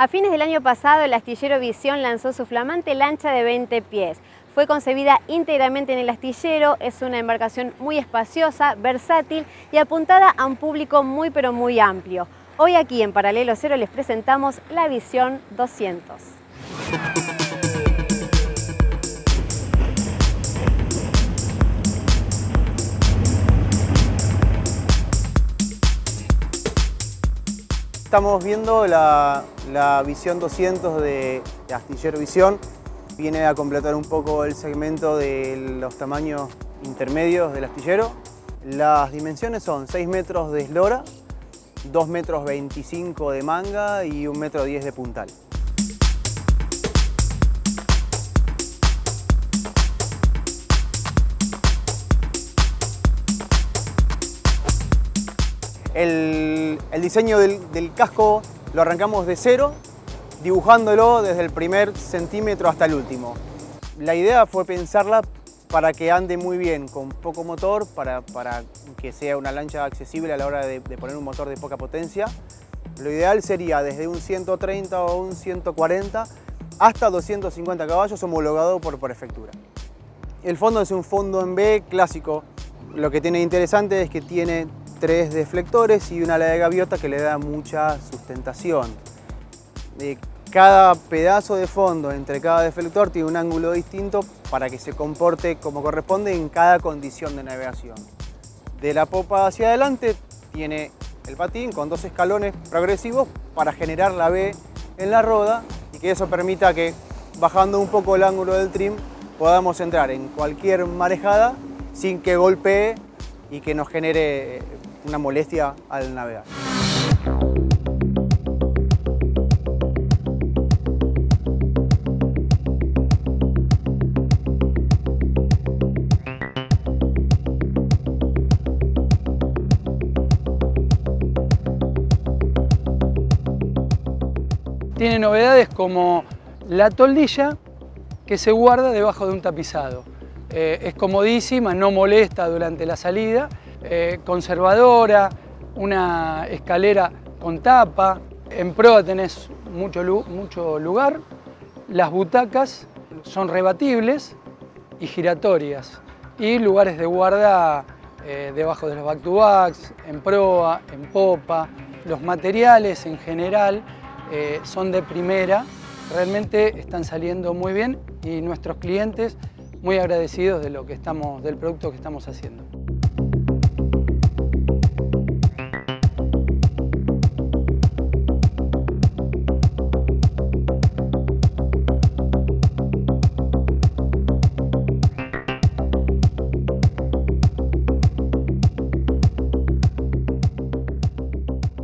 A fines del año pasado, el astillero Visión lanzó su flamante lancha de 20 pies. Fue concebida íntegramente en el astillero, es una embarcación muy espaciosa, versátil y apuntada a un público muy pero muy amplio. Hoy aquí en Paralelo Cero les presentamos la Visión 200. Estamos viendo la, visión 200 de, Astillero Visión. Viene a completar un poco el segmento de los tamaños intermedios del astillero. Las dimensiones son 6 metros de eslora, 2 metros 25 de manga y 1 metro 10 de puntal. El, diseño del, casco lo arrancamos de cero, dibujándolo desde el primer centímetro hasta el último. La idea fue pensarla para que ande muy bien, con poco motor, para, que sea una lancha accesible a la hora de, poner un motor de poca potencia. Lo ideal sería desde un 130 o un 140 hasta 250 caballos homologado por prefectura. El fondo es un fondo en B clásico. Lo que tiene interesante es que tiene tres deflectores y una ala gaviota que le da mucha sustentación. Cada pedazo de fondo entre cada deflector tiene un ángulo distinto para que se comporte como corresponde en cada condición de navegación. De la popa hacia adelante tiene el patín con dos escalones progresivos para generar la B en la roda y que eso permita que bajando un poco el ángulo del trim podamos entrar en cualquier marejada sin que golpee y que nos genere una molestia al navegar. Tiene novedades como la toldilla que se guarda debajo de un tapizado. Eh, es comodísima, no molesta durante la salida. Eh, conservadora, una escalera con tapa, en proa tenés mucho, mucho lugar, las butacas son rebatibles y giratorias. Y lugares de guarda eh, debajo de los back-to-backs, en proa, en popa. Los materiales en general son de primera, realmente están saliendo muy bien y nuestros clientes muy agradecidos de lo que estamos, del producto que estamos haciendo.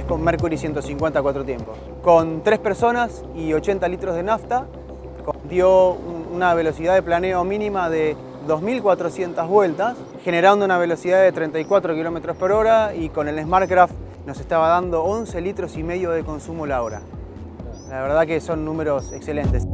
con Mercury 150 cuatro tiempos. Con tres personas y 80 litros de nafta, dio una velocidad de planeo mínima de 2.400 vueltas, generando una velocidad de 34 km por hora y con el SmartCraft nos estaba dando 11 litros y medio de consumo la hora. La verdad que son números excelentes.